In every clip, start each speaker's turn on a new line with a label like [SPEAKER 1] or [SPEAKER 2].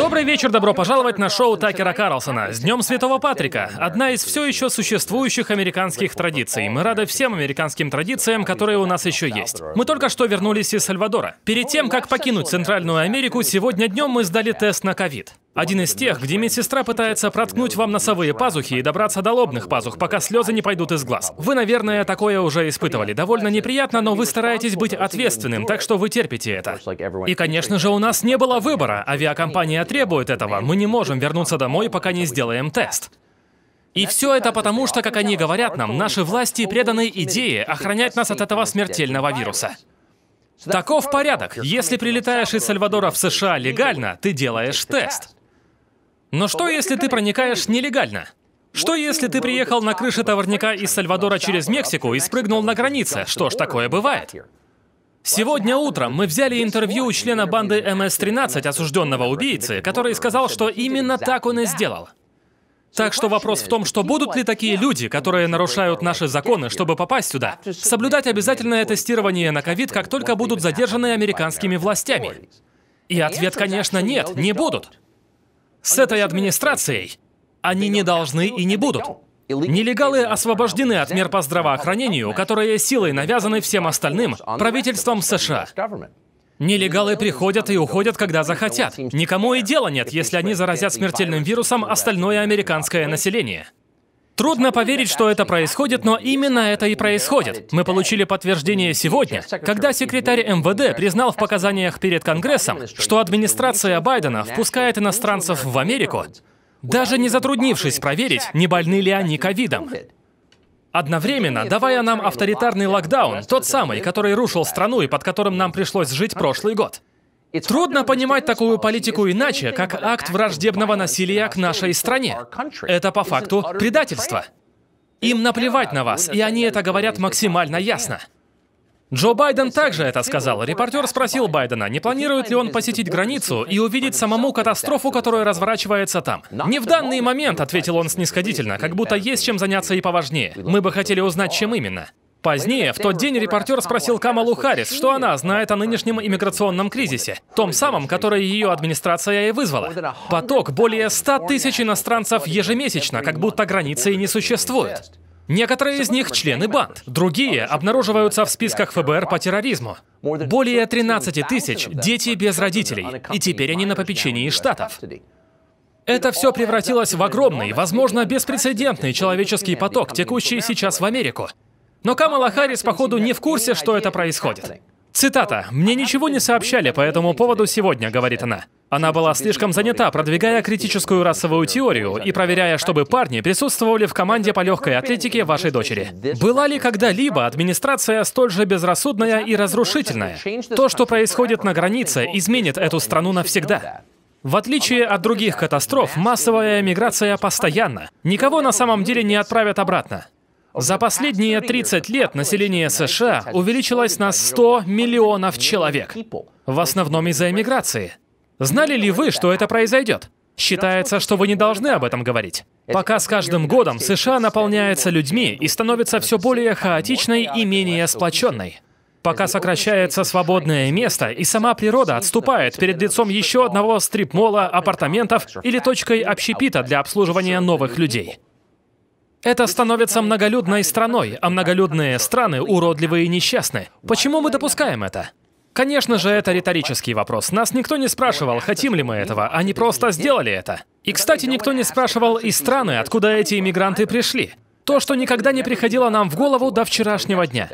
[SPEAKER 1] Добрый вечер, добро пожаловать на шоу Такера Карлсона. С Днем Святого Патрика. Одна из все еще существующих американских традиций. Мы рады всем американским традициям, которые у нас еще есть. Мы только что вернулись из Сальвадора. Перед тем, как покинуть Центральную Америку, сегодня днем мы сдали тест на ковид. Один из тех, где медсестра пытается проткнуть вам носовые пазухи и добраться до лобных пазух, пока слезы не пойдут из глаз. Вы, наверное, такое уже испытывали. Довольно неприятно, но вы стараетесь быть ответственным, так что вы терпите это. И, конечно же, у нас не было выбора. Авиакомпания требует этого. Мы не можем вернуться домой, пока не сделаем тест. И все это потому, что, как они говорят нам, наши власти преданы идее охранять нас от этого смертельного вируса. Таков порядок. Если прилетаешь из Сальвадора в США легально, ты делаешь тест. Но что, если ты проникаешь нелегально? Что, если ты приехал на крыше товарняка из Сальвадора через Мексику и спрыгнул на границе? Что ж, такое бывает. Сегодня утром мы взяли интервью у члена банды МС-13, осужденного убийцы, который сказал, что именно так он и сделал. Так что вопрос в том, что будут ли такие люди, которые нарушают наши законы, чтобы попасть сюда, соблюдать обязательное тестирование на ковид, как только будут задержаны американскими властями? И ответ, конечно, нет, не будут. С этой администрацией они не должны и не будут. Нелегалы освобождены от мер по здравоохранению, которые силой навязаны всем остальным правительством США. Нелегалы приходят и уходят, когда захотят. Никому и дела нет, если они заразят смертельным вирусом остальное американское население. Трудно поверить, что это происходит, но именно это и происходит. Мы получили подтверждение сегодня, когда секретарь МВД признал в показаниях перед Конгрессом, что администрация Байдена впускает иностранцев в Америку, даже не затруднившись проверить, не больны ли они ковидом. Одновременно, давая нам авторитарный локдаун, тот самый, который рушил страну и под которым нам пришлось жить прошлый год. Трудно понимать такую политику иначе, как акт враждебного насилия к нашей стране. Это по факту предательство. Им наплевать на вас, и они это говорят максимально ясно. Джо Байден также это сказал. Репортер спросил Байдена, не планирует ли он посетить границу и увидеть самому катастрофу, которая разворачивается там. «Не в данный момент», — ответил он снисходительно, как будто есть чем заняться и поважнее. Мы бы хотели узнать, чем именно. Позднее, в тот день, репортер спросил Камалу Харрис, что она знает о нынешнем иммиграционном кризисе, том самом, который ее администрация и вызвала. Поток более 100 тысяч иностранцев ежемесячно, как будто границы и не существует. Некоторые из них члены банд, другие обнаруживаются в списках ФБР по терроризму. Более 13 тысяч — дети без родителей, и теперь они на попечении штатов. Это все превратилось в огромный, возможно, беспрецедентный человеческий поток, текущий сейчас в Америку. Но Камала Харрис, походу, не в курсе, что это происходит. Цитата. «Мне ничего не сообщали по этому поводу сегодня», — говорит она. Она была слишком занята, продвигая критическую расовую теорию и проверяя, чтобы парни присутствовали в команде по легкой атлетике вашей дочери. Была ли когда-либо администрация столь же безрассудная и разрушительная? То, что происходит на границе, изменит эту страну навсегда. В отличие от других катастроф, массовая миграция постоянна. Никого на самом деле не отправят обратно. За последние 30 лет население США увеличилось на 100 миллионов человек, в основном из-за эмиграции. Знали ли вы, что это произойдет? Считается, что вы не должны об этом говорить. Пока с каждым годом США наполняется людьми и становится все более хаотичной и менее сплоченной. Пока сокращается свободное место, и сама природа отступает перед лицом еще одного стрип-мола, апартаментов или точкой общепита для обслуживания новых людей. Это становится многолюдной страной, а многолюдные страны уродливые и несчастны. Почему мы допускаем это? Конечно же, это риторический вопрос. Нас никто не спрашивал, хотим ли мы этого, они просто сделали это. И, кстати, никто не спрашивал и страны, откуда эти иммигранты пришли. То, что никогда не приходило нам в голову до вчерашнего дня.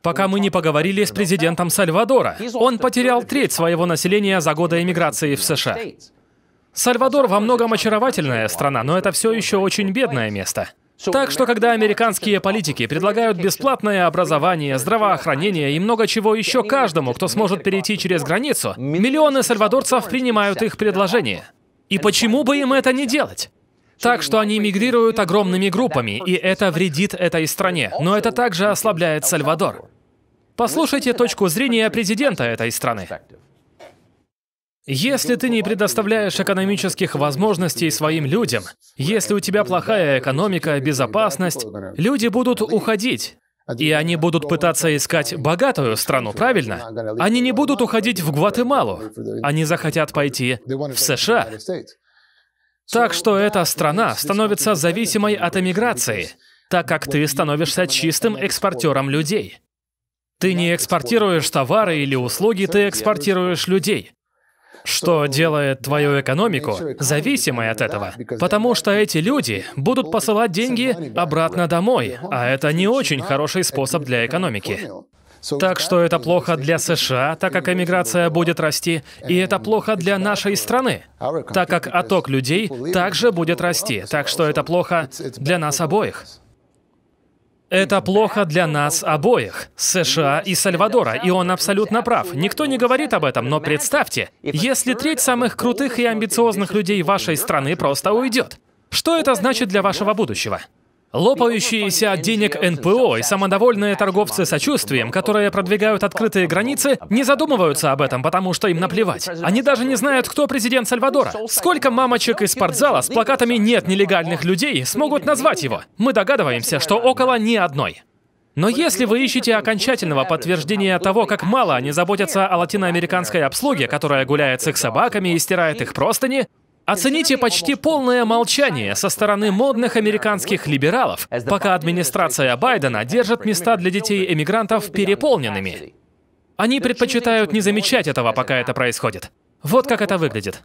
[SPEAKER 1] Пока мы не поговорили с президентом Сальвадора. Он потерял треть своего населения за годы эмиграции в США. Сальвадор во многом очаровательная страна, но это все еще очень бедное место. Так что, когда американские политики предлагают бесплатное образование, здравоохранение и много чего еще каждому, кто сможет перейти через границу, миллионы сальвадорцев принимают их предложения. И почему бы им это не делать? Так что они мигрируют огромными группами, и это вредит этой стране, но это также ослабляет Сальвадор. Послушайте точку зрения президента этой страны. Если ты не предоставляешь экономических возможностей своим людям, если у тебя плохая экономика, безопасность, люди будут уходить. И они будут пытаться искать богатую страну, правильно? Они не будут уходить в Гватемалу. Они захотят пойти в США. Так что эта страна становится зависимой от эмиграции, так как ты становишься чистым экспортером людей. Ты не экспортируешь товары или услуги, ты экспортируешь людей. Что делает твою экономику зависимой от этого. Потому что эти люди будут посылать деньги обратно домой, а это не очень хороший способ для экономики. Так что это плохо для США, так как эмиграция будет расти, и это плохо для нашей страны, так как отток людей также будет расти, так что это плохо для нас обоих. Это плохо для нас обоих, США и Сальвадора, и он абсолютно прав. Никто не говорит об этом, но представьте, если треть самых крутых и амбициозных людей вашей страны просто уйдет. Что это значит для вашего будущего? Лопающиеся от денег НПО и самодовольные торговцы сочувствием, которые продвигают открытые границы, не задумываются об этом, потому что им наплевать. Они даже не знают, кто президент Сальвадора. Сколько мамочек из спортзала с плакатами «Нет нелегальных людей» смогут назвать его? Мы догадываемся, что около ни одной. Но если вы ищете окончательного подтверждения того, как мало они заботятся о латиноамериканской обслуге, которая гуляет с их собаками и стирает их простыни, Оцените почти полное молчание со стороны модных американских либералов, пока администрация Байдена держит места для детей-эмигрантов переполненными. Они предпочитают не замечать этого, пока это происходит. Вот как это выглядит.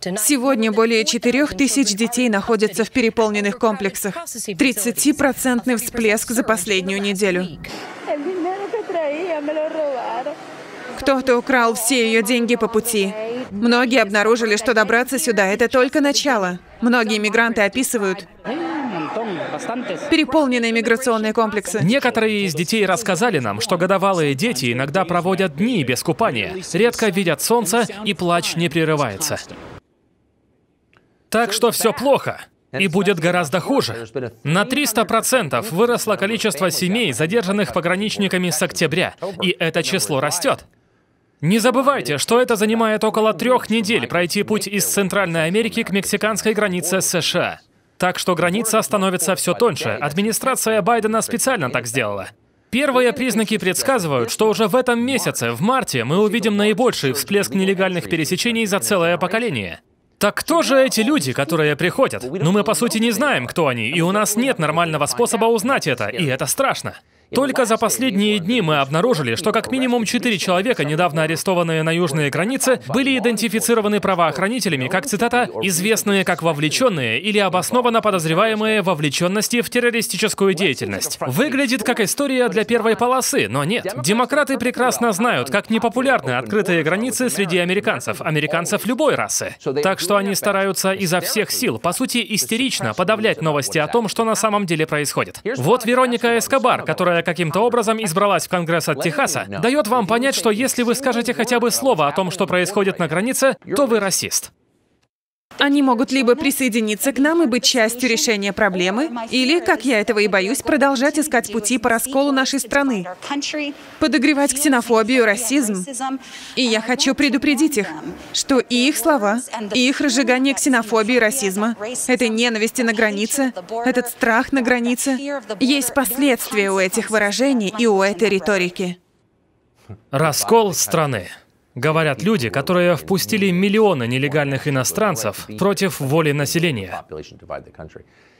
[SPEAKER 2] Сегодня более 4 тысяч детей находятся в переполненных комплексах. 30% всплеск за последнюю неделю. Кто-то украл все ее деньги по пути. Многие обнаружили, что добраться сюда — это только начало. Многие мигранты описывают переполненные миграционные комплексы.
[SPEAKER 1] Некоторые из детей рассказали нам, что годовалые дети иногда проводят дни без купания, редко видят солнце, и плач не прерывается. Так что все плохо. И будет гораздо хуже. На 300% выросло количество семей, задержанных пограничниками с октября, и это число растет. Не забывайте, что это занимает около трех недель пройти путь из Центральной Америки к мексиканской границе США. Так что граница становится все тоньше. Администрация Байдена специально так сделала. Первые признаки предсказывают, что уже в этом месяце, в марте, мы увидим наибольший всплеск нелегальных пересечений за целое поколение. Так кто же эти люди, которые приходят? Ну мы по сути не знаем, кто они, и у нас нет нормального способа узнать это, и это страшно. Только за последние дни мы обнаружили, что как минимум четыре человека, недавно арестованные на южной границе, были идентифицированы правоохранителями как, цитата, «известные как вовлеченные или обоснованно подозреваемые вовлеченности в террористическую деятельность». Выглядит как история для первой полосы, но нет. Демократы прекрасно знают, как непопулярны открытые границы среди американцев, американцев любой расы. Так что они стараются изо всех сил, по сути, истерично подавлять новости о том, что на самом деле происходит. Вот Вероника Эскобар, которая которая каким-то образом избралась в Конгресс от Техаса, дает вам понять, что если вы скажете хотя бы слово о том, что происходит на границе, то вы расист.
[SPEAKER 2] Они могут либо присоединиться к нам и быть частью решения проблемы, или, как я этого и боюсь, продолжать искать пути по расколу нашей страны, подогревать ксенофобию, расизм. И я хочу предупредить их, что и их слова, и их разжигание ксенофобии расизма, этой ненависти на границе, этот страх на границе, есть последствия у этих выражений и у этой риторики.
[SPEAKER 1] Раскол страны. Говорят люди, которые впустили миллионы нелегальных иностранцев против воли населения.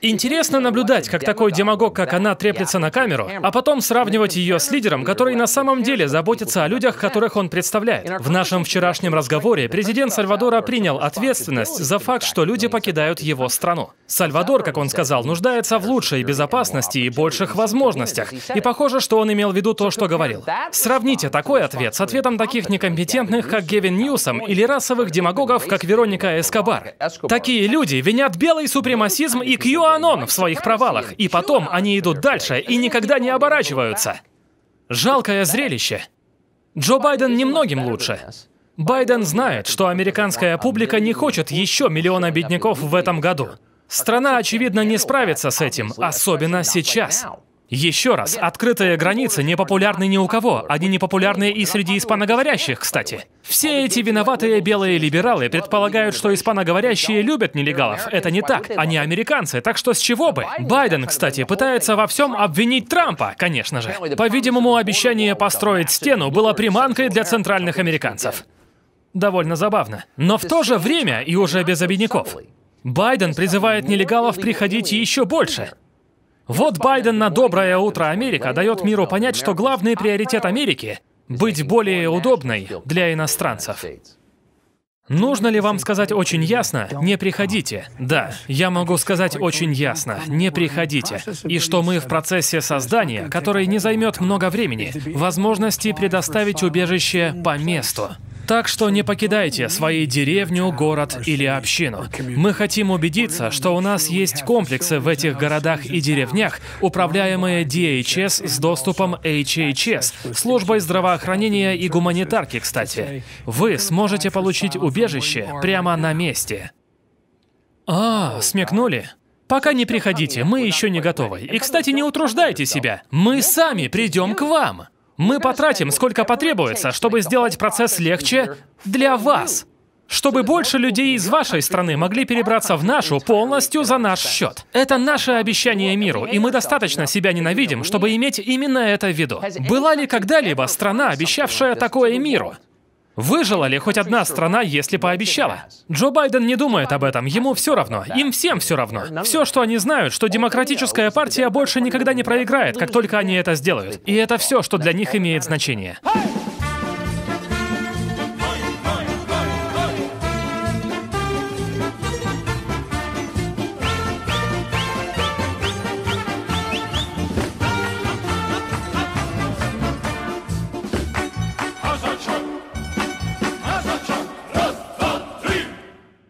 [SPEAKER 1] Интересно наблюдать, как такой демагог, как она, треплется на камеру, а потом сравнивать ее с лидером, который на самом деле заботится о людях, которых он представляет. В нашем вчерашнем разговоре президент Сальвадора принял ответственность за факт, что люди покидают его страну. Сальвадор, как он сказал, нуждается в лучшей безопасности и больших возможностях. И похоже, что он имел в виду то, что говорил. Сравните такой ответ с ответом таких некомпетентных, как Гевин Ньюсом, или расовых демагогов, как Вероника Эскобар. Такие люди винят белый супремасизм и QAnon в своих провалах, и потом они идут дальше и никогда не оборачиваются. Жалкое зрелище. Джо Байден немногим лучше. Байден знает, что американская публика не хочет еще миллиона бедняков в этом году. Страна, очевидно, не справится с этим, особенно сейчас. Еще раз, открытые границы не популярны ни у кого. Они не популярны и среди испаноговорящих, кстати. Все эти виноватые белые либералы предполагают, что испаноговорящие любят нелегалов. Это не так. Они американцы, так что с чего бы? Байден, кстати, пытается во всем обвинить Трампа, конечно же. По-видимому, обещание построить стену было приманкой для центральных американцев. Довольно забавно. Но в то же время, и уже без обидников, Байден призывает нелегалов приходить еще больше. Вот Байден на «Доброе утро, Америка» дает миру понять, что главный приоритет Америки — быть более удобной для иностранцев. Нужно ли вам сказать очень ясно «не приходите»? Да, я могу сказать очень ясно «не приходите». И что мы в процессе создания, который не займет много времени, возможности предоставить убежище по месту. Так что не покидайте свои деревню, город или общину. Мы хотим убедиться, что у нас есть комплексы в этих городах и деревнях, управляемые DHS с доступом HHS, службой здравоохранения и гуманитарки, кстати. Вы сможете получить убежище прямо на месте. А, смекнули? Пока не приходите, мы еще не готовы. И, кстати, не утруждайте себя. Мы сами придем к вам. Мы потратим, сколько потребуется, чтобы сделать процесс легче для вас. Чтобы больше людей из вашей страны могли перебраться в нашу полностью за наш счет. Это наше обещание миру, и мы достаточно себя ненавидим, чтобы иметь именно это в виду. Была ли когда-либо страна, обещавшая такое миру? Выжила ли хоть одна страна, если пообещала? Джо Байден не думает об этом, ему все равно, им всем все равно. Все, что они знают, что демократическая партия больше никогда не проиграет, как только они это сделают. И это все, что для них имеет значение.